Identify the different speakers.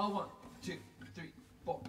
Speaker 1: Oh, one, two, three, four.